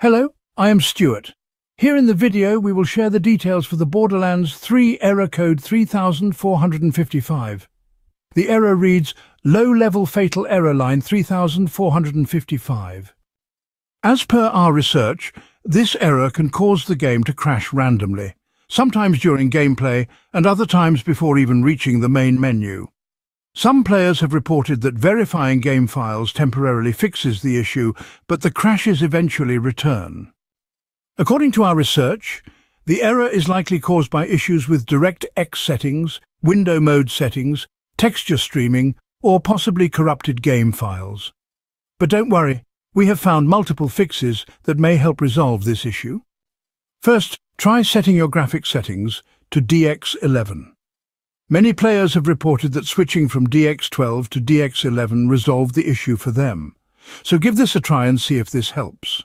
Hello, I am Stuart. Here in the video we will share the details for the Borderlands 3 error code 3455. The error reads low-level fatal error line 3455. As per our research, this error can cause the game to crash randomly, sometimes during gameplay and other times before even reaching the main menu. Some players have reported that verifying game files temporarily fixes the issue, but the crashes eventually return. According to our research, the error is likely caused by issues with DirectX settings, window mode settings, texture streaming, or possibly corrupted game files. But don't worry, we have found multiple fixes that may help resolve this issue. First, try setting your graphics settings to DX11. Many players have reported that switching from DX12 to DX11 resolved the issue for them. So give this a try and see if this helps.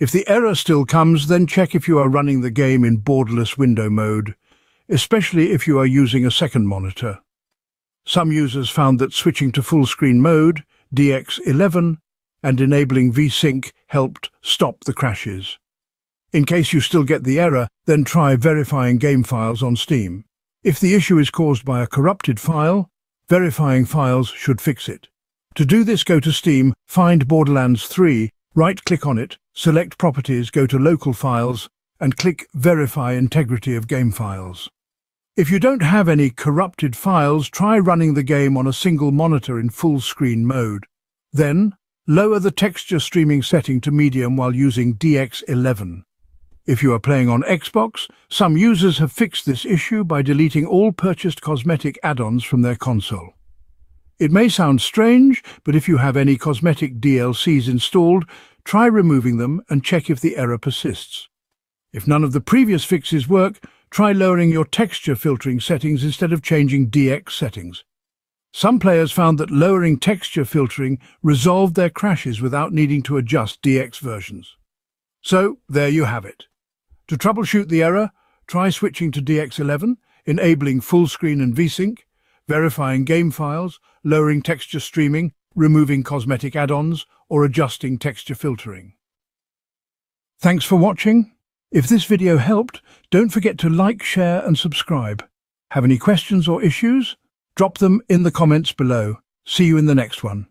If the error still comes, then check if you are running the game in borderless window mode, especially if you are using a second monitor. Some users found that switching to full screen mode, DX11, and enabling VSync helped stop the crashes. In case you still get the error, then try verifying game files on Steam. If the issue is caused by a corrupted file, verifying files should fix it. To do this, go to Steam, find Borderlands 3, right-click on it, select Properties, go to Local Files, and click Verify Integrity of Game Files. If you don't have any corrupted files, try running the game on a single monitor in full screen mode. Then, lower the texture streaming setting to medium while using DX11. If you are playing on Xbox, some users have fixed this issue by deleting all purchased cosmetic add-ons from their console. It may sound strange, but if you have any cosmetic DLCs installed, try removing them and check if the error persists. If none of the previous fixes work, try lowering your texture filtering settings instead of changing DX settings. Some players found that lowering texture filtering resolved their crashes without needing to adjust DX versions. So, there you have it. To troubleshoot the error, try switching to DX11, enabling full screen and VSync, verifying game files, lowering texture streaming, removing cosmetic add-ons, or adjusting texture filtering. Thanks for watching. If this video helped, don't forget to like, share and subscribe. Have any questions or issues? Drop them in the comments below. See you in the next one.